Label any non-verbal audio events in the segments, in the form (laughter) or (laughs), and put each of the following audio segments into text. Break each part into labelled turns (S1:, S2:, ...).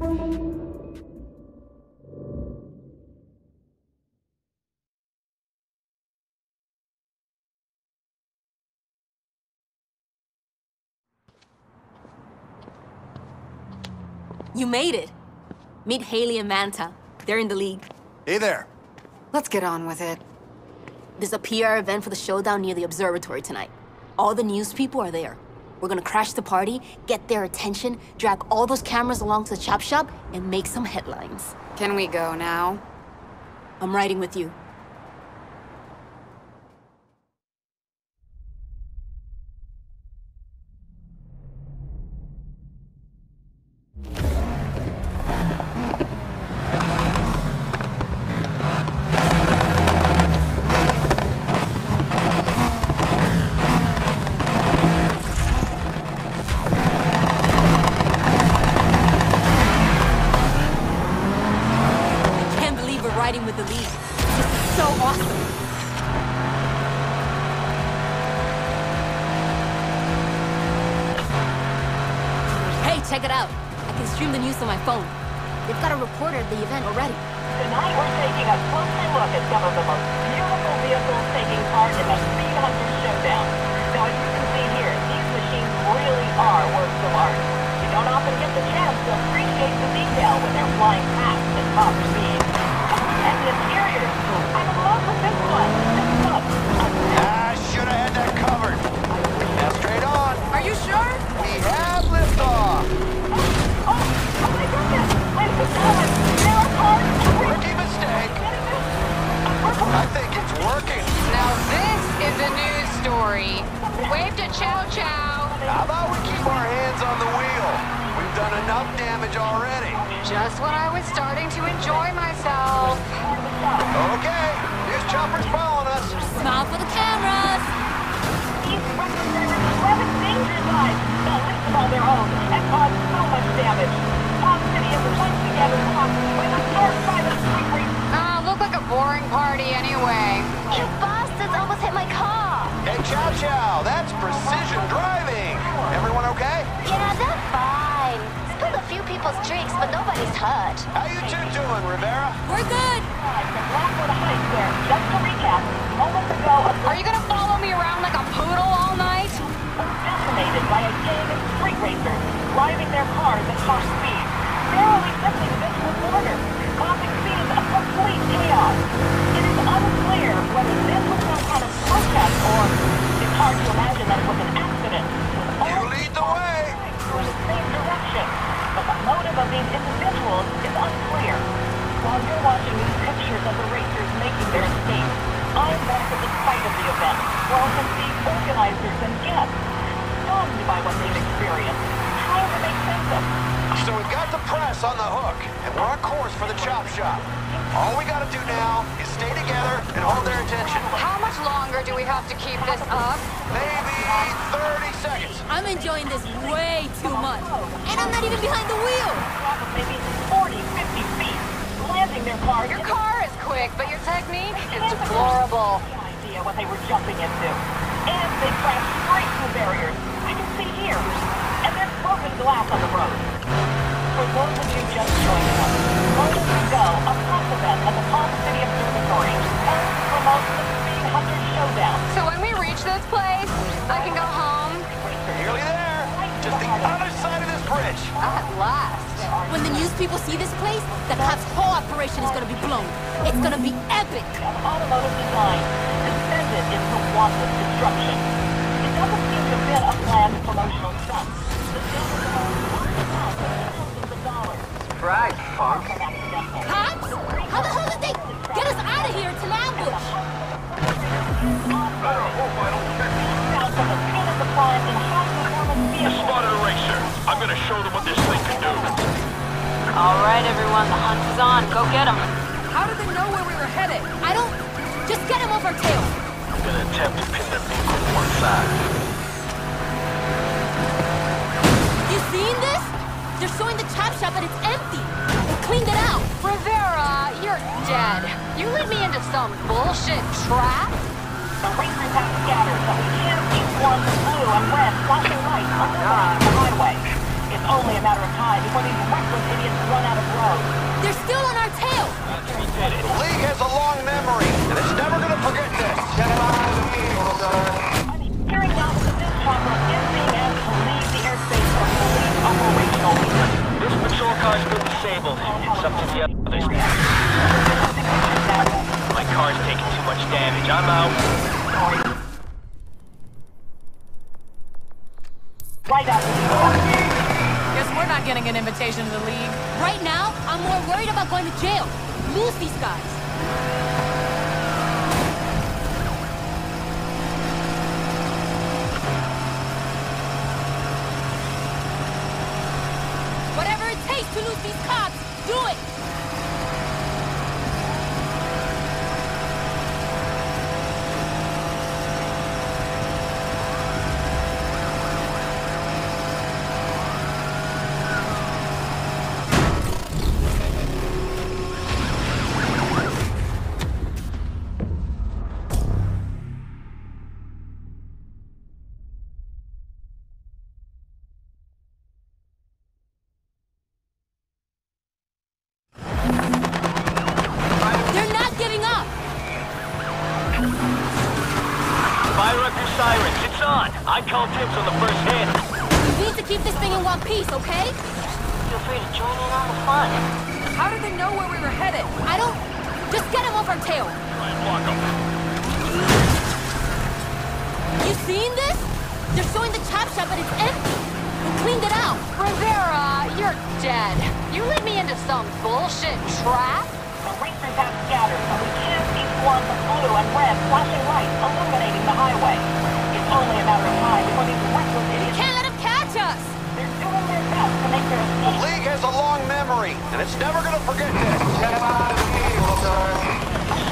S1: You made it. Meet Haley and Manta. They're in the league.
S2: Hey there.
S3: Let's get on with it.
S1: There's a PR event for the showdown near the observatory tonight. All the news people are there. We're gonna crash the party, get their attention, drag all those cameras along to the chop shop, and make some headlines.
S3: Can we go now?
S1: I'm riding with you. So
S2: we've got the press on the hook, and we're on course for the chop shop. All we gotta do now is stay together and hold their attention.
S3: How much longer do we have to keep this up?
S2: Maybe 30 seconds.
S1: I'm enjoying this way too much. And I'm not even behind the wheel!
S4: Maybe 40, 50 feet, landing their car.
S3: Your car is quick, but your technique is deplorable.
S4: No idea what they were jumping into. And they crashed straight through barriers. I can see here. And there's broken glass on the road. For those of you just joining us, moments ago, a press event at the Palm City Observatory held to promote the Speed Hunter Showdown.
S3: So when we reach this place, I can go home
S2: Nearly there. Just the other side of this bridge.
S3: at last.
S1: When the news people see this place, the cops' whole operation is gonna be blown. It's gonna be epic!
S4: automotive design descended into wanton destruction. It doesn't seem to have been a planned promotional stunt. The damage dollars.
S2: Right, punk.
S1: Cops? How the hell did they get us out of here? It's an ambush!
S4: Found the scene of the crime in high-performance vehicles.
S5: Spotted a racer. I'm gonna show them what this thing can do.
S4: All right, everyone, the hunt is on. Go get them.
S1: How did they know where we were headed? I don't... Just get him off our tail!
S5: I'm gonna attempt to pin their vehicle to one side.
S1: You seen this? They're showing the chop shop and it's empty! They cleaned it out!
S3: Rivera, you're dead. You lead me into some bullshit trap?
S4: The racers have scattered, but we can see swarms of blue and red flashing lights underground the highway. It's
S1: only a matter of time before these reckless idiots run out of road.
S6: They're still on our tail!
S7: The League has a long memory, and it's never gonna forget this.
S1: Get out of I'm hearing now that this chopper is being asked to leave the airspace for police operational reasons.
S5: This patrol car's been disabled. It's up to the others. My car's taking too much damage. I'm out.
S3: Guess we're not getting an invitation to the league.
S6: Right now, I'm more worried about going to jail. Lose these guys.
S2: Feel free to join in on the fun.
S3: How did they know where we were headed?
S6: I don't... Just get him off our tail.
S5: Try and block 'em.
S6: You seen this? They're showing the chop shop, but it's empty. We cleaned it out.
S3: Rivera, you're dead. You led me into some bullshit trap?
S1: The racers have scattered, so we can't see swarms of blue and red flashing lights illuminating the highway. It's only a matter of time before these reckless idiots...
S7: The. League has a long memory, and it's never gonna forget this.
S5: Just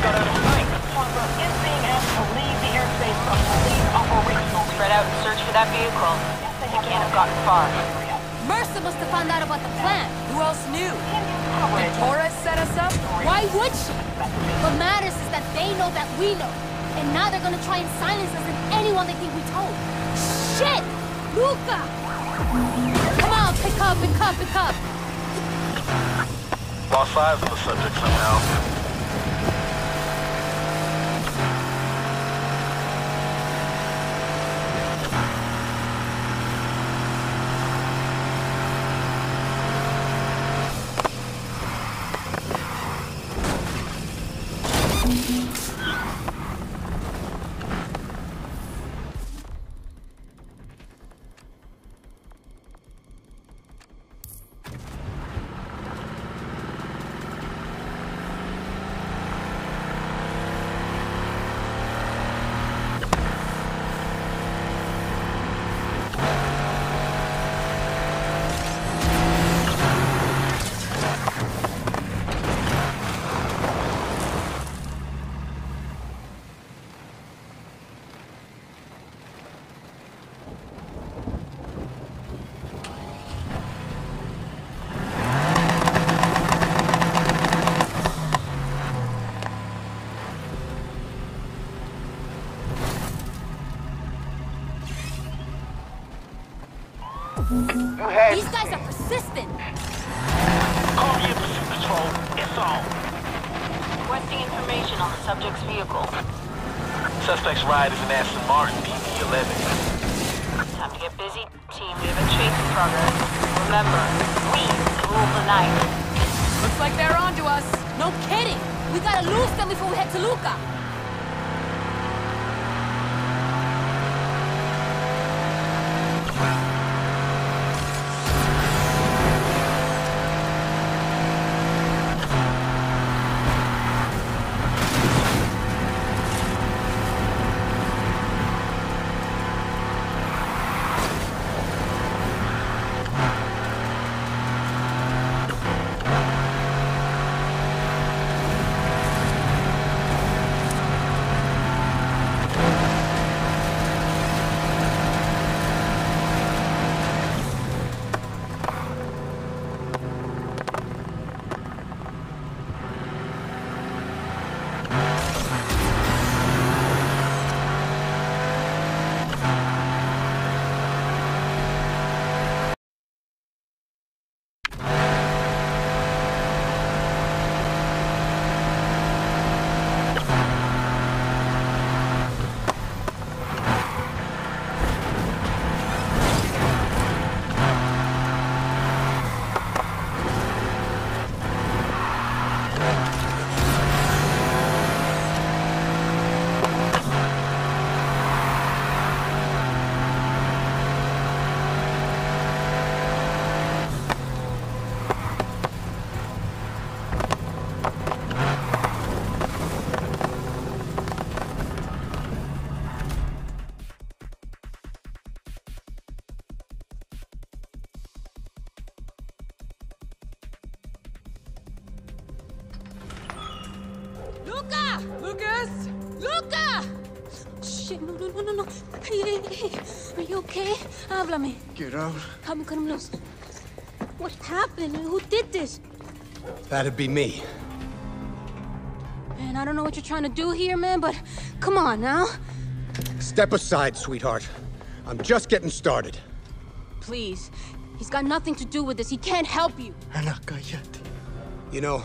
S5: got out of sight.
S1: Chopper is being asked to leave the airspace for police operational
S4: Spread out and search for that vehicle.
S1: They
S4: They can't have gotten far.
S6: Mercer must have found out about the plan.
S3: Who else knew?
S1: coverage.
S3: Torres set us up?
S6: Why would she? What matters is that they know that we know. And now they're gonna try and silence us and anyone they think we told. Shit! Luca! Come on, pick up, pick up, pick up.
S5: Lost eyes on the subject somehow.
S6: Háblame.
S8: Get out.
S6: Come, come loose. What happened? Who did this?
S8: That'd be me.
S6: Man, I don't know what you're trying to do here, man, but come on now.
S8: Step aside, sweetheart. I'm just getting started.
S6: Please. He's got nothing to do with this. He can't help you.
S8: Ana, cállate. You know,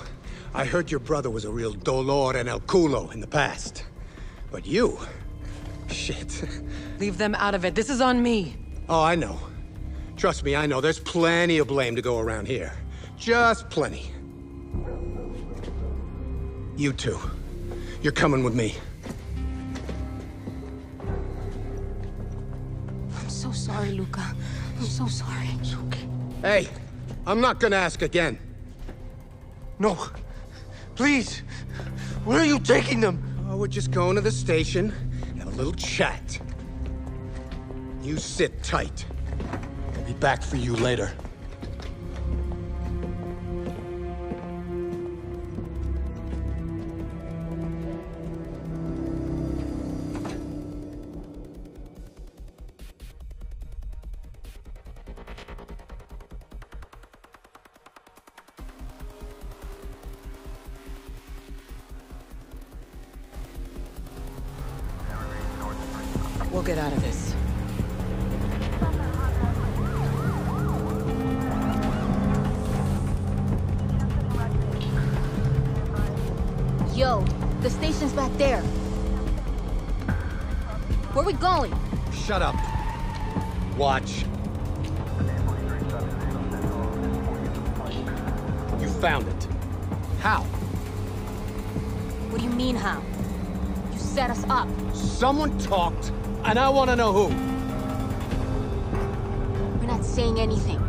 S8: I heard your brother was a real dolor and el culo in the past. But you... Shit.
S9: Leave them out of it. This is on me.
S8: Oh, I know. Trust me, I know. There's plenty of blame to go around here. Just plenty. You two. You're coming with me.
S6: I'm so sorry, Luca. I'm so sorry.
S8: It's okay. Hey, I'm not gonna ask again.
S10: No. Please. Where are you taking them?
S8: Oh, we're just going to the station, have a little chat. You sit tight. I'll be back for you later. And I want to know who.
S6: We're not saying anything.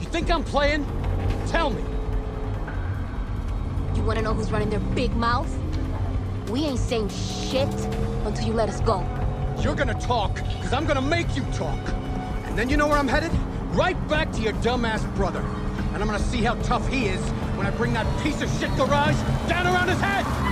S8: You think I'm playing? Tell me.
S6: You wanna know who's running their big mouth? We ain't saying shit until you let us go.
S8: You're gonna talk, because I'm gonna make you talk. And then you know where I'm headed? Right back to your dumbass brother. And I'm gonna see how tough he is when I bring that piece of shit garage down around his head!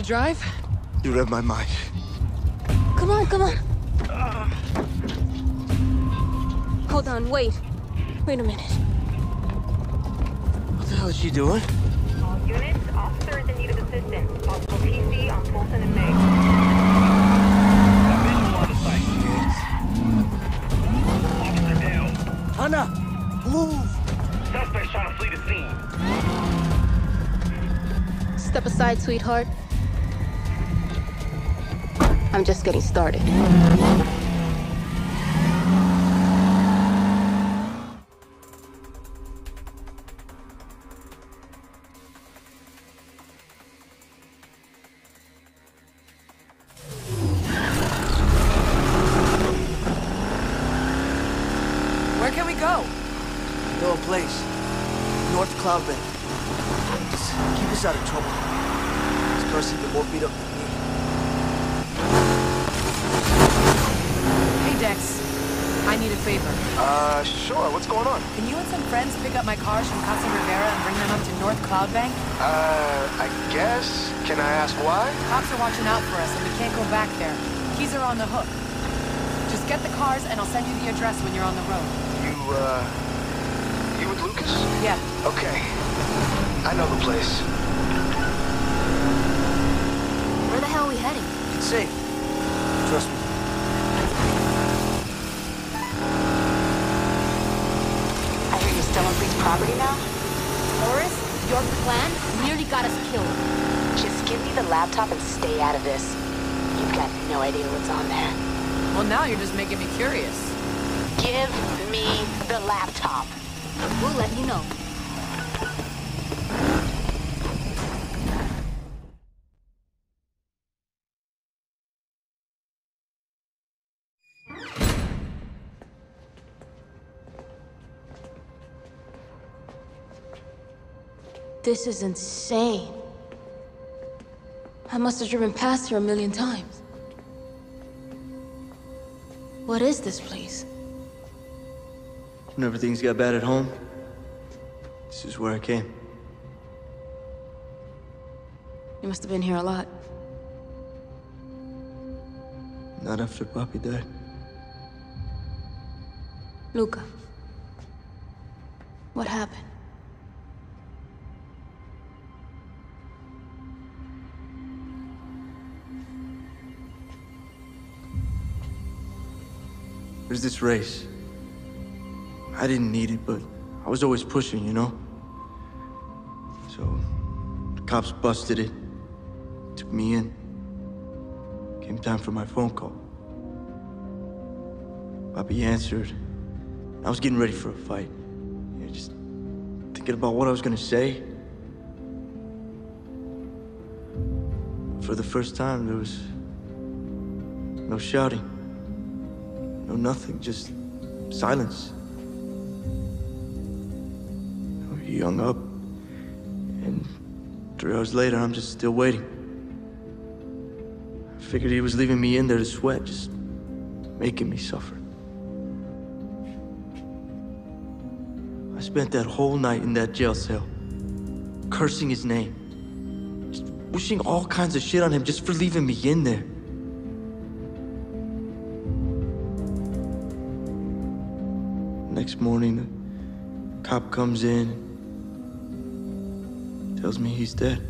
S9: To drive?
S10: You read my mind.
S6: Come on, come on! Hold on, wait. Wait a minute.
S10: What the hell is she doing?
S1: All units, officer is in need of assistance. Possible PC on Fulton and May.
S10: Ana! Move!
S5: Suspect's trying to flee the scene.
S6: Step aside, sweetheart. I'm just getting started.
S9: Where can we go?
S10: No place. North Cloud Bank. Just keep us out of trouble. This person even more beat up than me.
S9: Hey, Dex. I need a favor.
S7: Uh, sure. What's going on?
S9: Can you and some friends pick up my cars from Casa Rivera and bring them up to North Cloud Bank?
S7: Uh, I guess. Can I ask why?
S9: Cops are watching out for us and we can't go back there. Keys are on the hook. Just get the cars and I'll send you the address when you're on the road.
S7: You, uh, you with Lucas?
S9: Yeah.
S7: Okay. I know the place.
S6: Where the hell are we heading?
S10: It's safe. Trust me.
S2: I hear you're still on Free's property now?
S6: Horace, your plan nearly got us killed.
S2: Just give me the laptop and stay out of this. You've got no idea what's on there.
S9: Well, now you're just making me curious.
S2: Give me the laptop.
S6: We'll let you know. This is insane. I must have driven past here a million times. What is this place?
S10: Whenever things got bad at home, this is where I came.
S6: You must have been here a lot.
S10: Not after Papi died.
S6: Luca. What happened?
S10: There's this race. I didn't need it, but I was always pushing, you know? So, the cops busted it, took me in. Came time for my phone call. Papi answered. I was getting ready for a fight. You know, just thinking about what I was gonna say. For the first time, there was no shouting. No, nothing, just silence. Oh, he hung up, and three hours later, I'm just still waiting. I figured he was leaving me in there to sweat, just making me suffer. I spent that whole night in that jail cell, cursing his name, just wishing all kinds of shit on him just for leaving me in there. Morning, the cop comes in, tells me he's dead.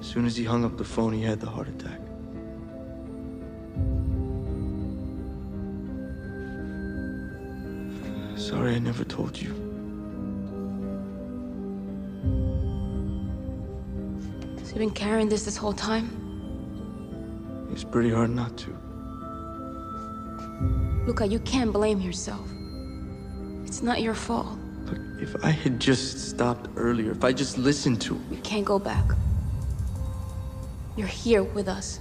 S10: As soon as he hung up the phone, he had the heart attack. Sorry I never told you.
S6: So you've been carrying this this whole time?
S10: It's pretty hard not to.
S6: Luca, you can't blame yourself. It's not your fault.
S10: But if I had just stopped earlier, if I just listened to
S6: You can't go back. You're here with us.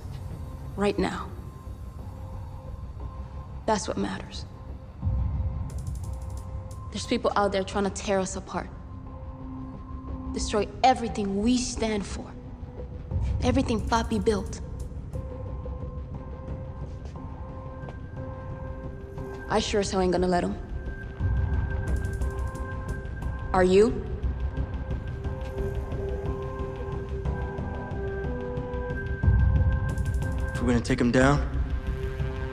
S6: Right now. That's what matters. There's people out there trying to tear us apart. Destroy everything we stand for. Everything Papi built. I sure as hell ain't gonna let him. Are you?
S10: If we're gonna take him down,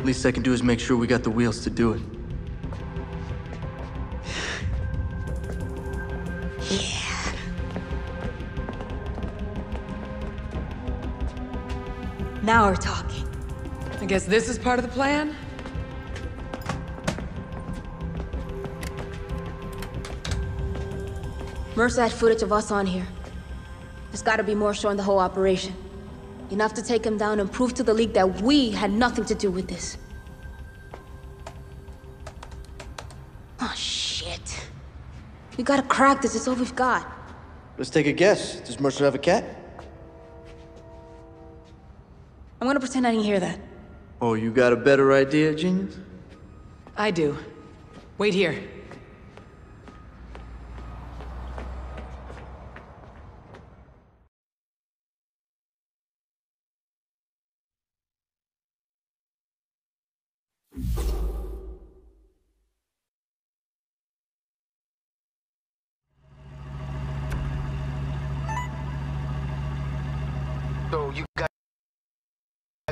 S10: least I can do is make sure we got the wheels to do it. Yeah.
S6: Now we're talking.
S9: I guess this is part of the plan?
S6: Mercer had footage of us on here. There's gotta be more showing the whole operation. Enough to take him down and prove to the League that we had nothing to do with this. Oh, shit. We gotta crack this, it's all we've got.
S10: Let's take a guess. Does Mercer have a cat?
S6: I'm gonna pretend I didn't hear that.
S10: Oh, you got a better idea, genius?
S9: I do. Wait here.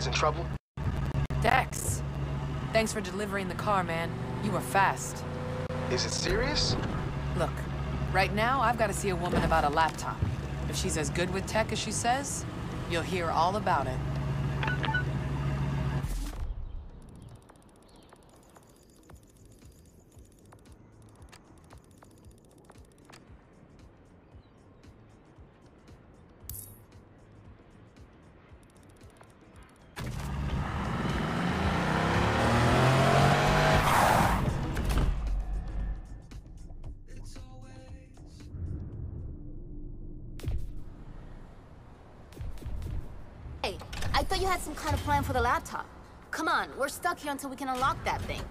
S11: In trouble?
S9: Dex! Thanks for delivering the car, man. You were fast.
S11: Is it serious?
S9: Look, right now I've got to see a woman about a laptop. If she's as good with tech as she says, you'll hear all about it.
S6: For the laptop. Come on, we're stuck here until we can unlock that thing.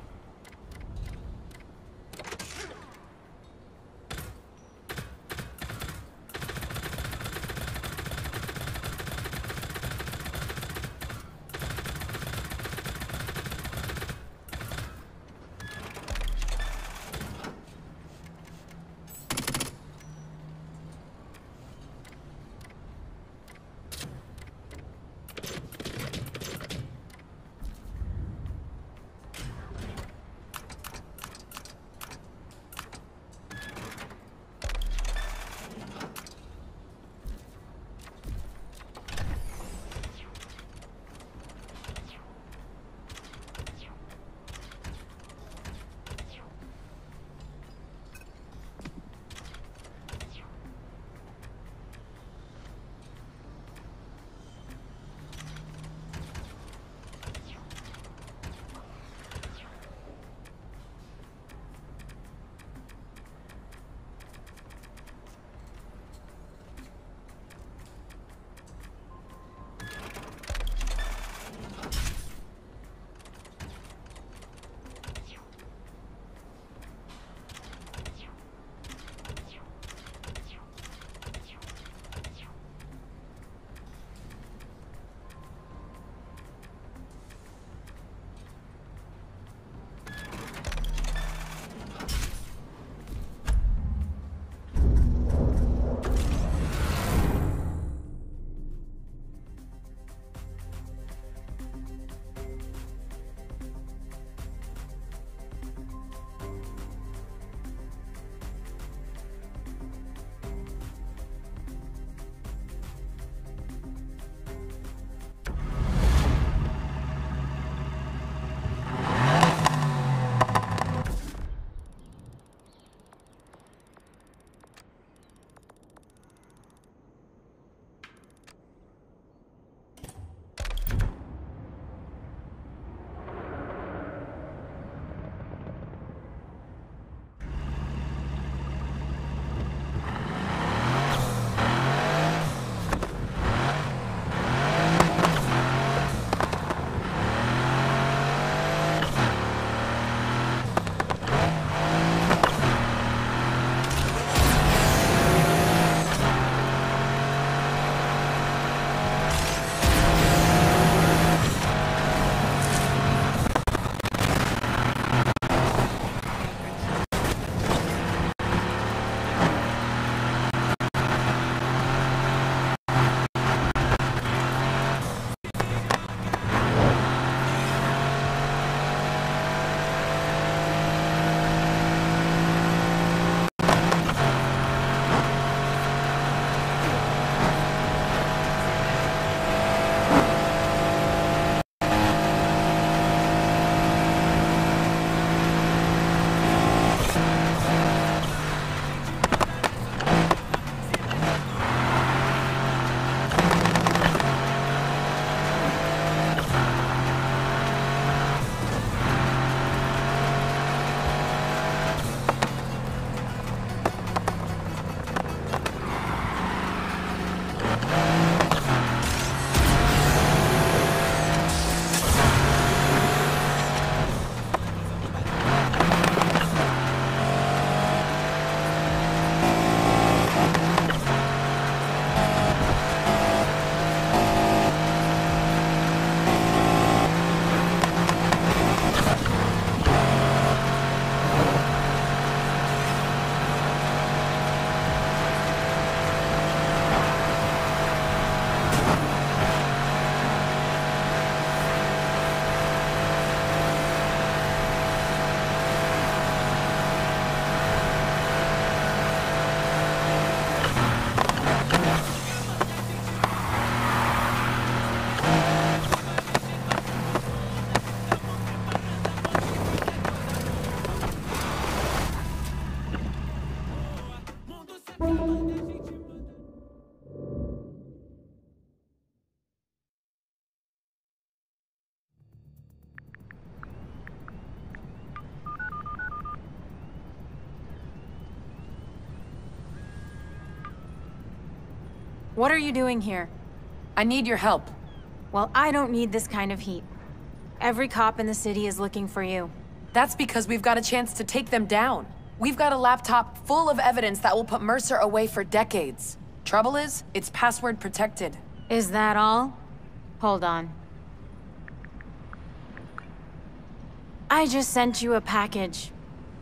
S9: What are you doing here? I need your help.
S12: Well, I don't need this kind of heat. Every cop in the city is looking for you.
S9: That's because we've got a chance to take them down. We've got a laptop full of evidence that will put Mercer away for decades. Trouble is, it's password protected.
S12: Is that all? Hold on. I just sent you a package.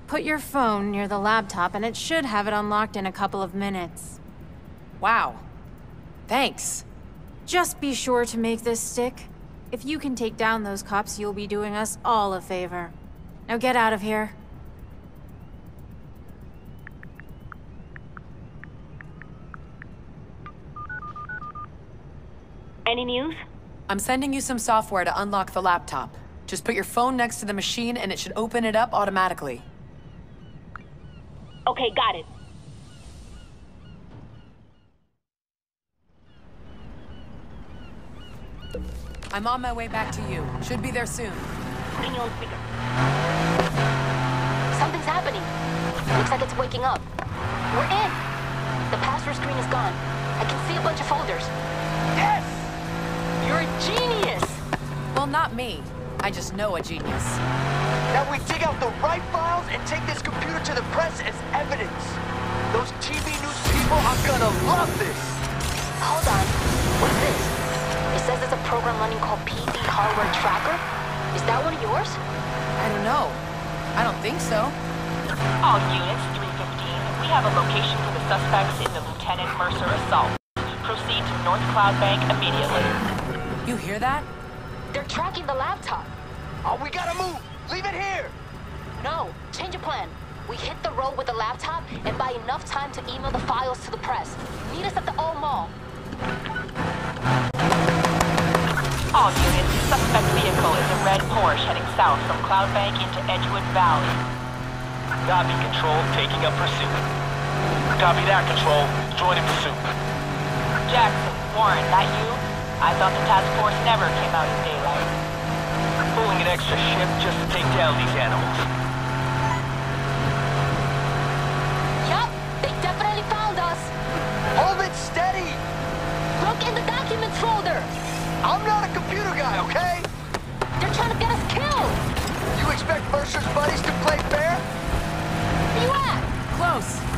S12: Put your phone near the laptop and it should have it unlocked in a couple of minutes.
S9: Wow. Thanks.
S12: Just be sure to make this stick. If you can take down those cops, you'll be doing us all a favor. Now get out of here.
S1: Any news?
S9: I'm sending you some software to unlock the laptop. Just put your phone next to the machine and it should open it up automatically.
S1: Okay, got it.
S9: I'm on my way back to you. Should be there soon.
S1: Putting you on speaker.
S6: Something's happening. Looks like it's waking up. We're in. The password screen is gone. I can see a bunch of folders.
S7: Yes!
S6: You're a genius!
S9: Well, not me. I just know a genius.
S7: Now we dig out the right files and take this computer to the press as evidence. Those TV news people are gonna love this.
S6: Hold on. What's this? It says there's a program running called PD Hardware Tracker. Is that one of yours?
S9: I don't know. I don't think so.
S4: All units, 315. We have a location for the suspects in the Lieutenant Mercer assault. Proceed to North Cloud Bank immediately.
S9: You hear that?
S6: They're tracking the laptop.
S7: Oh, we gotta move. Leave it here.
S6: No, change of plan. We hit the road with the laptop and buy enough time to email the files to the press. Meet us at the old Mall.
S4: All units, suspect vehicle is a red Porsche heading south from Cloud Bank into Edgewood Valley.
S5: Copy, Control. Taking up pursuit. Copy that, Control. Joining pursuit.
S4: Jackson, Warren, that you? I thought the task force never came out in daylight.
S5: Pulling an extra shift just to take down these animals.
S6: Yup, they definitely found us.
S7: Hold it steady.
S6: Look in the documents folder.
S7: I'm not a computer guy, okay?
S6: They're trying to get us killed.
S7: You expect Mercer's buddies to play fair?
S6: Where you at?
S9: Close.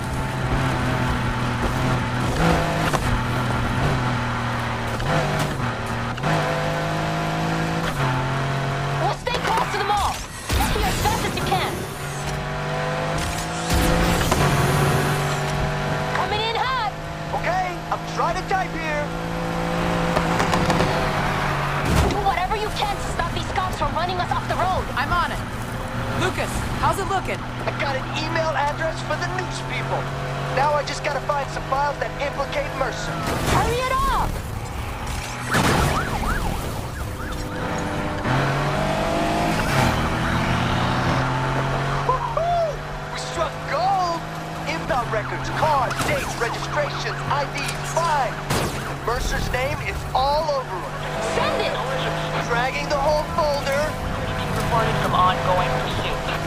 S6: You can
S7: to
S6: stop these cops from running us off the road.
S9: I'm on it. Lucas, how's it looking?
S7: I got an email address for the news people. Now I just gotta find some files that implicate Mercer.
S6: Hurry it up!
S7: We struck gold! Inbound records, cars, dates, registrations, IDs, fine. Mercer's name is all over it.
S6: Send it!
S7: Dragging the whole folder.
S4: Reported from ongoing pursuit.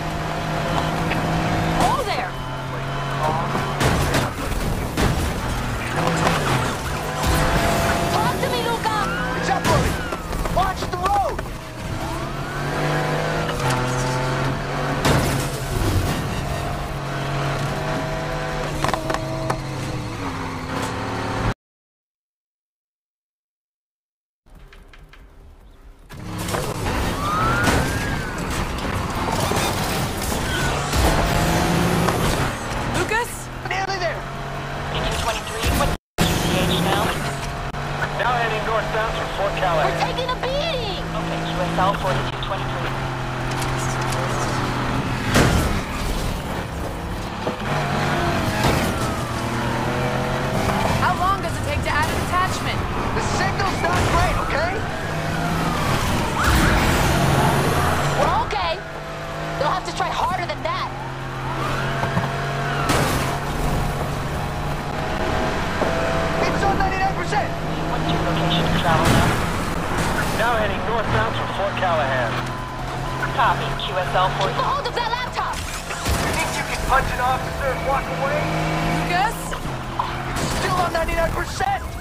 S13: Percent.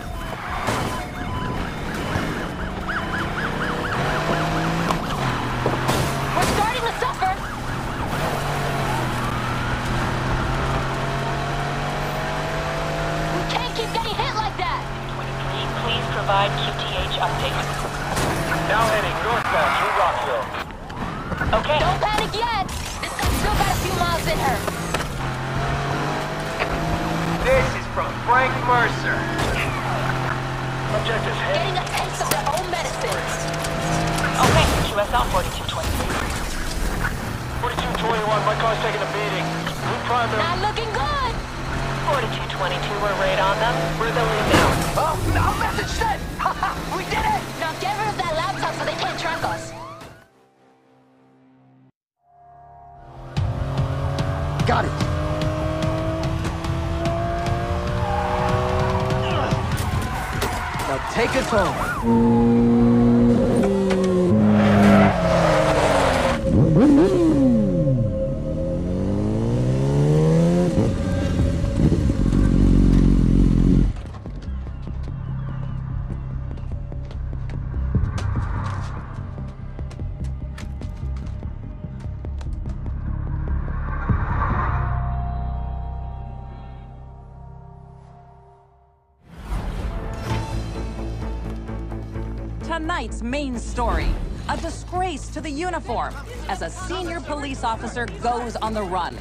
S13: Main story a disgrace to the uniform as a senior police officer goes on the run.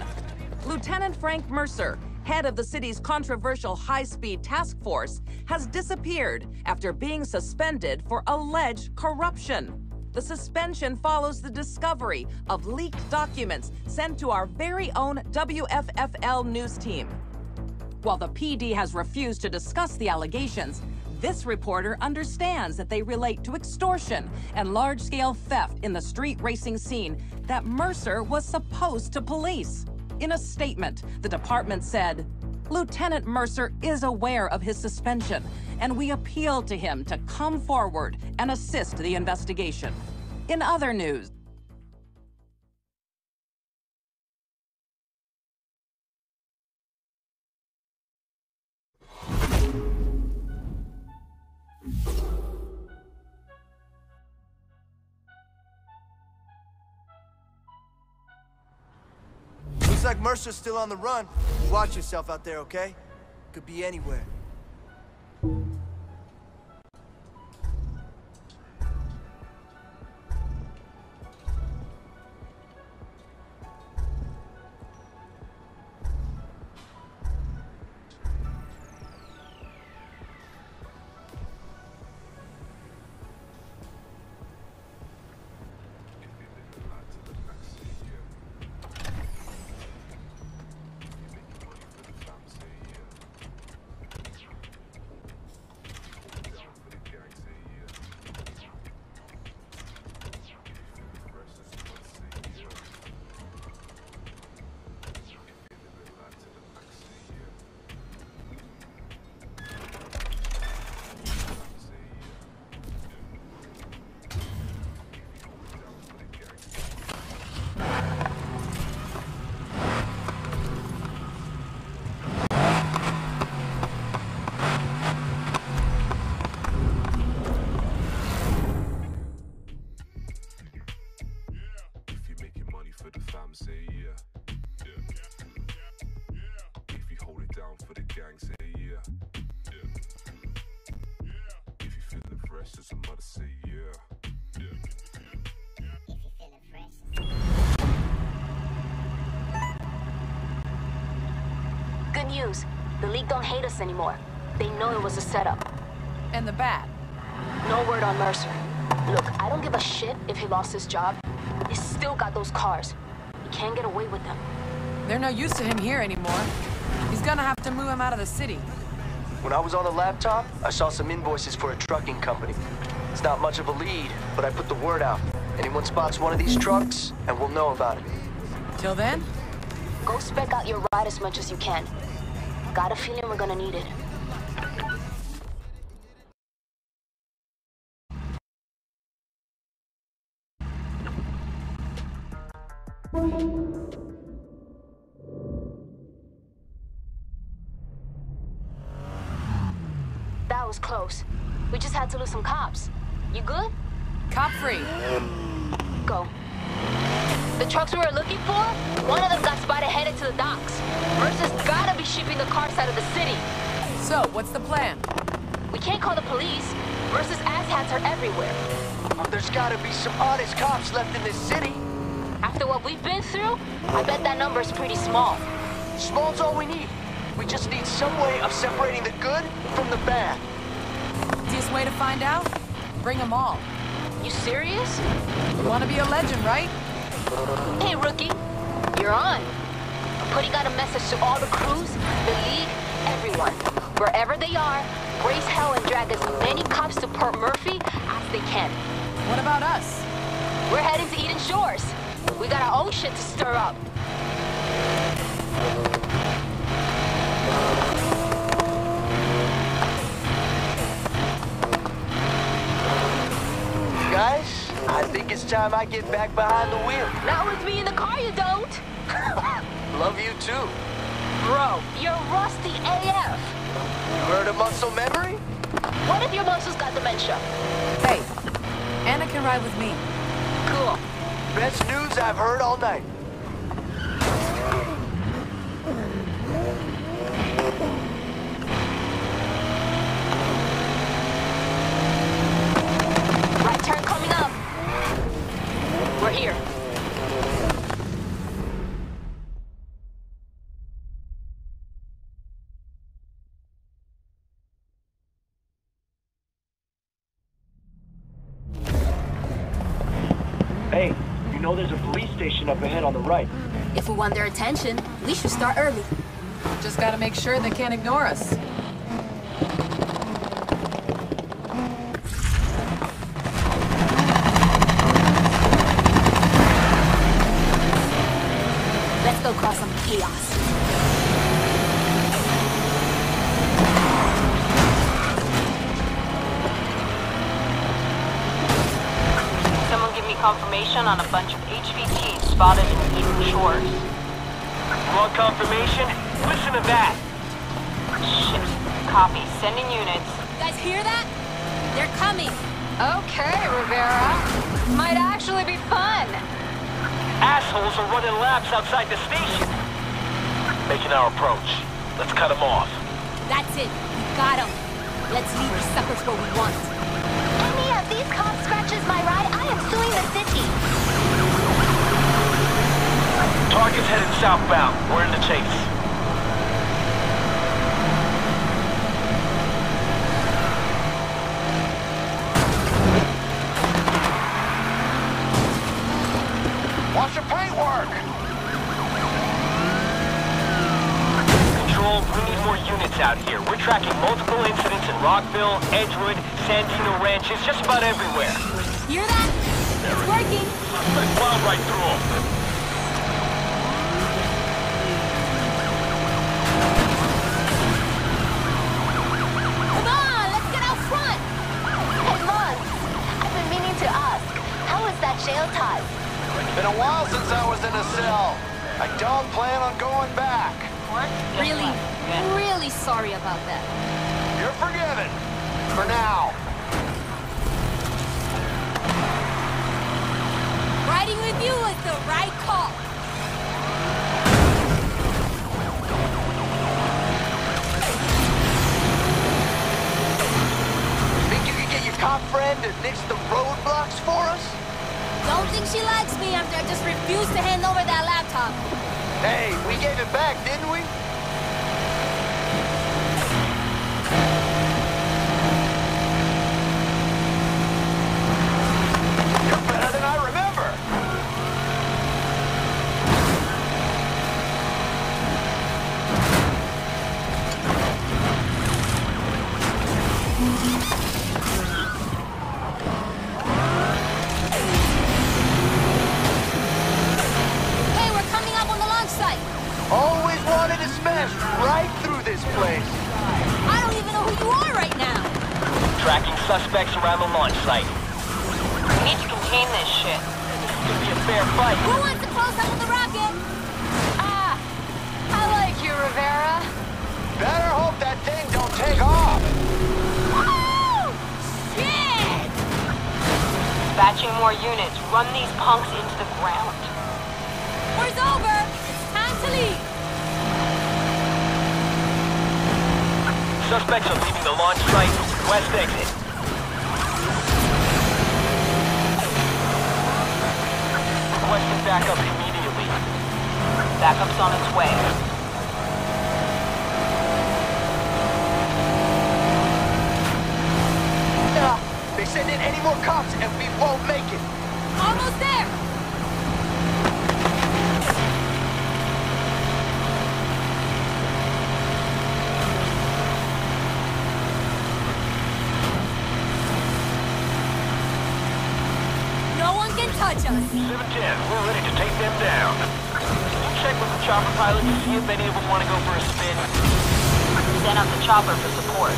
S13: Lieutenant Frank Mercer, head of the city's controversial high speed task force, has disappeared after being suspended for alleged corruption. The suspension follows the discovery of leaked documents sent to our very own WFFL news team. While the PD has refused to discuss the allegations, this reporter understands that they relate to extortion and large scale theft in the street racing scene that Mercer was supposed to police. In a statement, the department said, Lieutenant Mercer is aware of his suspension, and we appeal to him to come forward and assist the investigation. In other news,
S7: like Mercer's still on the run. Watch yourself out there, okay? Could be anywhere.
S6: News. The League don't hate us anymore. They know it was a setup.
S9: And the bat?
S6: No word on Mercer. Look, I don't give a shit if he lost his job. He's still got those cars. He can't get away with them.
S9: They're no use to him here anymore. He's gonna have to move him out of the city.
S7: When I was on the laptop, I saw some invoices for a trucking company. It's not much of a lead, but I put the word out. Anyone spots one of these trucks, and we'll know about it.
S9: Till then?
S6: Go spec out your ride as much as you can. Got a feeling we're gonna need it. That was close. We just had to lose some cops. You good?
S9: Cop free.
S6: Go. The trucks we were looking for, one of them got spotted headed to the docks. Mercer's gotta be shipping the cars out of the city.
S9: So, what's the plan?
S6: We can't call the police.
S3: Mercer's asshats are everywhere.
S7: There's gotta be some honest cops left in this city.
S3: After what we've been through, I bet that number's pretty small.
S7: Small's all we need. We just need some way of separating the good from the bad.
S9: Easiest way to find out? Bring them all.
S3: You serious?
S9: You want to be a legend, right?
S3: Hey, rookie. You're on. I'm putting out a message to all the crews, the league, everyone. Wherever they are, raise hell and drag as many cops to Port Murphy as they can.
S9: What about us?
S3: We're heading to Eden Shores. We got our own shit to stir up.
S7: Time I get back behind the wheel.
S3: Not with me in the car, you don't. (laughs)
S7: Love you too.
S3: Bro, you're rusty AF.
S7: You heard of muscle memory?
S3: What if your muscles got dementia?
S9: Hey, Ana can ride with me.
S3: Cool.
S7: Best news I've heard all night.
S3: Right turn coming up. We're here.
S7: Hey, you know there's a police station up ahead on the right.
S6: If we want their attention, we should start early.
S9: Just gotta make sure they can't ignore us.
S6: Let's go cause some chaos.
S4: Someone give me confirmation on a bunch of HVTs spotted in Eden Shores.
S5: Want confirmation? Listen to that.
S4: Shit. Copy. Sending units.
S6: Guys hear that? They're coming.
S3: Okay, Rivera. Might actually be fun.
S5: Assholes are running laps outside the station. Making our approach. Let's cut them off.
S6: That's it. We got them. Let's leave these suckers where we want.
S2: Any of these cops scratches my ride, I am suing the city.
S5: Target's headed southbound. We're in the chase.
S7: Watch your paintwork!
S5: Control, we need more units out here. We're tracking multiple incidents in Rockville, Edgewood, Santino Ranches, just about everywhere.
S6: Hear that? It's working.
S5: Let's plow right through them.
S2: Been
S7: a while since I was in a cell. I don't plan on going back. What?
S6: Really, really sorry about that.
S7: You're forgiven. For now.
S6: Riding with you was the right call.
S7: Think you could get your cop friend to nix the roadblocks for us?
S6: Don't think she likes me after I just refused to hand over that laptop.
S7: Hey, we gave it back, didn't we?
S5: Suspects around the launch site.
S4: We need to contain this shit.
S5: This is gonna be a fair fight.
S6: Who wants to close up with the rocket?
S3: Ah, I like you, Rivera.
S7: Better hope that thing don't take off.
S6: Oh! Shit!
S4: Dispatching more units. Run these punks into the ground.
S6: War's over. It's time to leave.
S5: Suspects are leaving the launch site. West exit. Requesting backup immediately.
S4: Backup's on its way.
S7: Ugh, they send in any more cops and we won't make it.
S6: Almost there! No one us.
S5: 710, we're ready to take them down. Can you check with the chopper pilot to see if any of them want to go for a spin?
S4: Send out the chopper for support.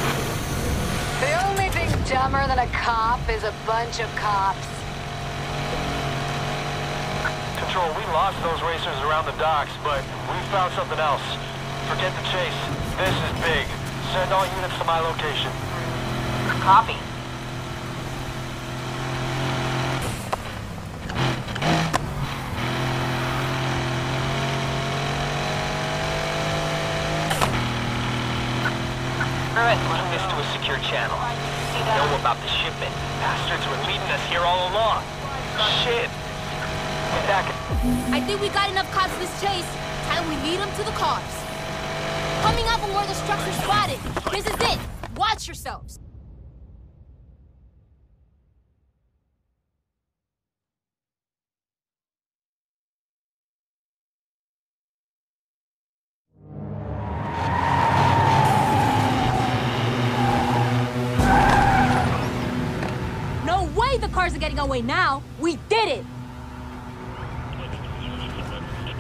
S3: The only thing dumber than a cop is a bunch of cops.
S5: Control, we lost those racers around the docks, but we found something else. Forget the chase. This is big. Send all units to my location.
S4: Copy.
S5: Alright, put this to a secure channel. They know about the shipment. Bastards were leading us here all along. Shit. Get back.
S6: I think we got enough cops for this chase. Time we lead them to the cars. Coming up on where the structure's spotted. This is it. Watch yourselves. Away now. We did it.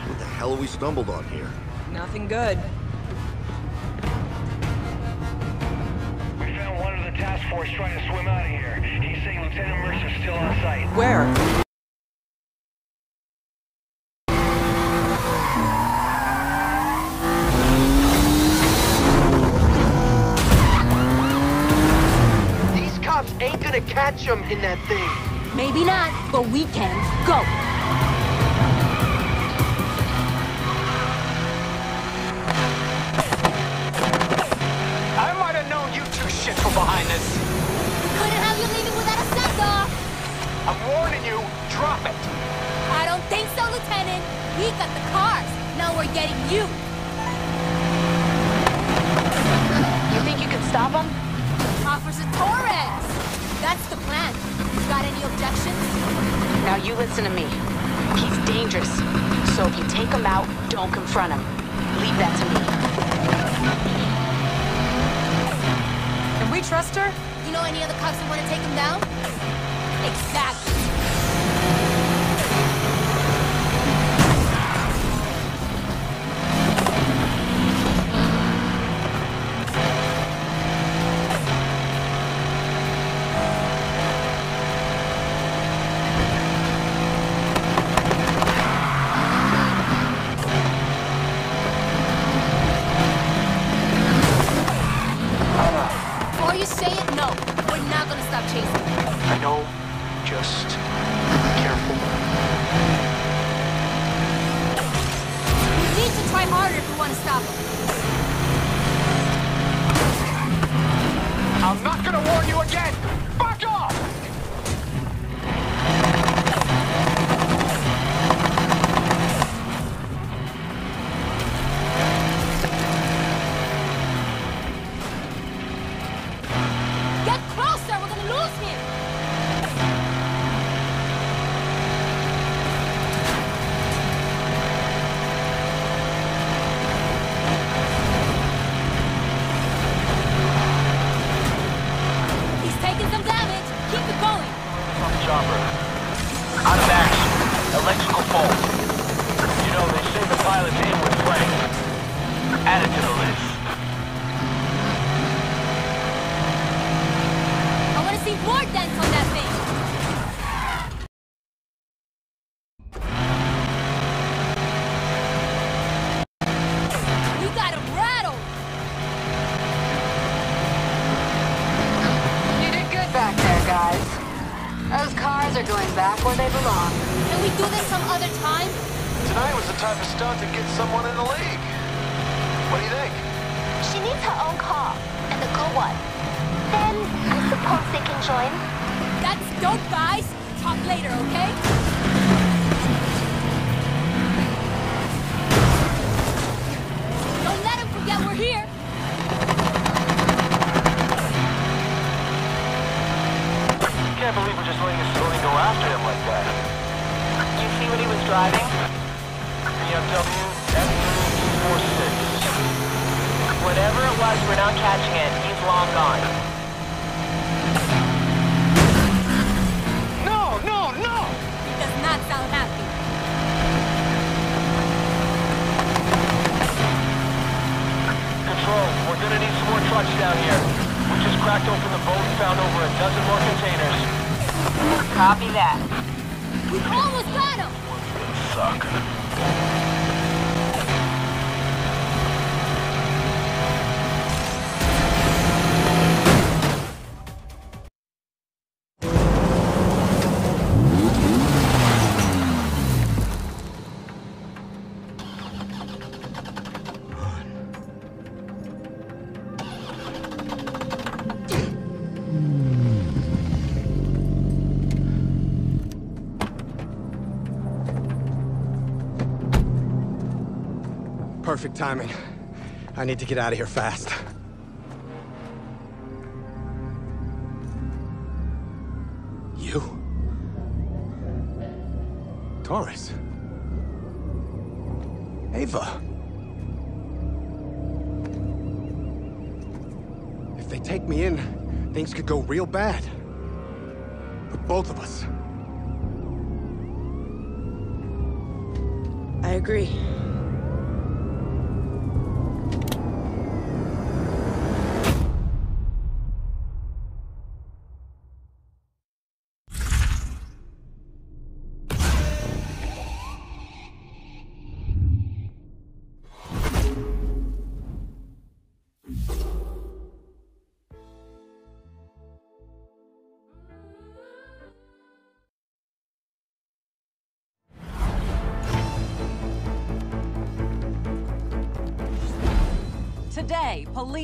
S14: What the hell have we stumbled on here?
S4: Nothing good.
S15: We found one of the task force trying to swim out of here. He's saying Lieutenant Mercer's still on site.
S4: Where?
S7: These cops ain't gonna catch him in that thing.
S6: Maybe not, but we can. Go.
S8: I might have known you two shits were behind this.
S6: Couldn't have you leaving without a send-off.
S8: I'm warning you, drop it.
S6: I don't think so, Lieutenant. We got the cars. Now we're getting you.
S3: You think you can stop them?
S6: Officer Torres. That's the plan.
S3: Now you listen to me. He's dangerous. So if you take him out, don't confront him. Leave that to me.
S9: Can we trust her?
S6: You know any other cops who want to take him down? Exactly.
S5: Add it to the list.
S8: Perfect timing. I need to get out of here fast. You? Torres? Ava? If they take me in, things could go real bad. For both of us.
S16: I agree.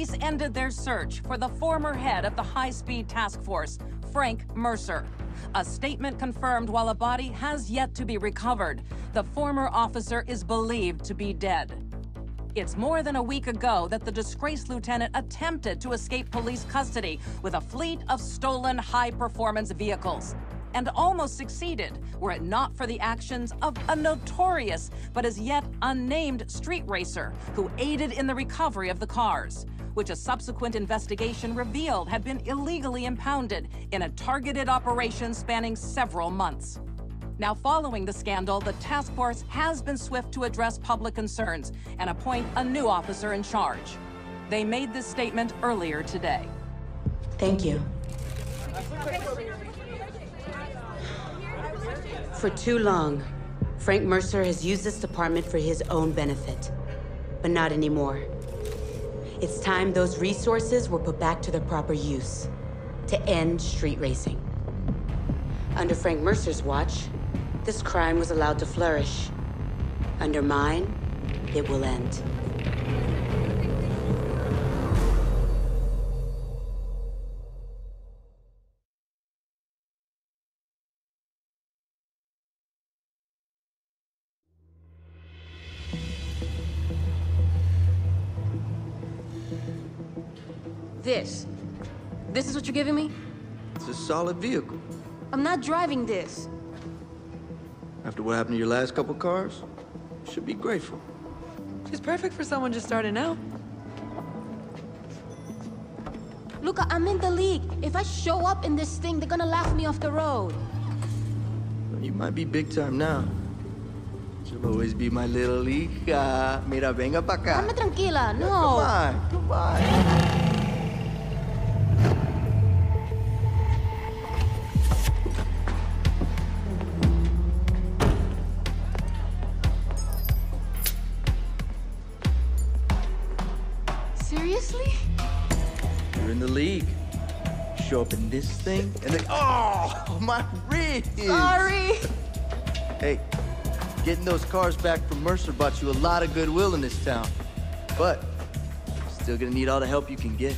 S13: Police ended their search for the former head of the High Speed Task Force, Frank Mercer. A statement confirmed while a body has yet to be recovered. The former officer is believed to be dead. It's more than a week ago that the disgraced lieutenant attempted to escape police custody with a fleet of stolen high-performance vehicles. And almost succeeded, were it not for the actions of a notorious but as yet unnamed street racer who aided in the recovery of the cars, which a subsequent investigation revealed had been illegally impounded in a targeted operation spanning several months. Now, following the scandal, the task force has been swift to address public concerns and appoint a new officer in charge. They made this statement earlier today.
S16: Thank you. For too long, Frank Mercer has used this department for his own benefit. But not anymore. It's time those resources were put back to their proper use. To end street racing. Under Frank Mercer's watch, this crime was allowed to flourish. Under mine, it will end.
S6: Giving me?
S10: It's a solid vehicle.
S6: I'm not driving this.
S10: After what happened to your last couple cars, you should be grateful.
S9: She's perfect for someone just starting out.
S6: Luca, I'm in the league. If I show up in this thing, they're gonna laugh me off the road.
S10: You might be big time now. You'll always be my little hija. Mira, venga pa acá.
S6: Dame tranquila, no.
S10: Come on, come on. This thing, and then oh, (laughs) my wrist.
S6: Sorry.
S10: Hey, getting those cars back from Mercer bought you a lot of goodwill in this town, but still gonna need all the help you can get.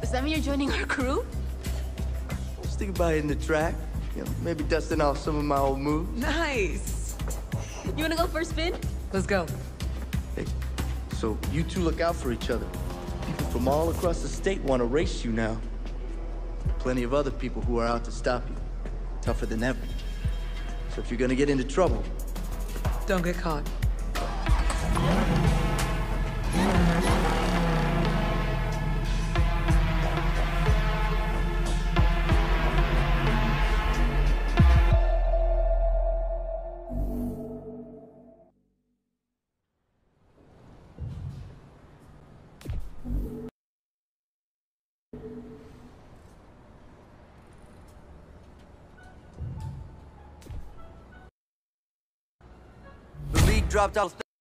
S6: Does that mean you're joining our crew?
S10: Just think about hitting the track. You know, maybe dusting off some of my old moves.
S9: Nice.
S6: You wanna go for a spin?
S9: Let's go.
S10: Hey, So you two look out for each other. From all across the state want to race you now. Plenty of other people who are out to stop you. Tougher than ever. So if you're gonna get into trouble,
S9: Don't get caught.
S7: dropped out.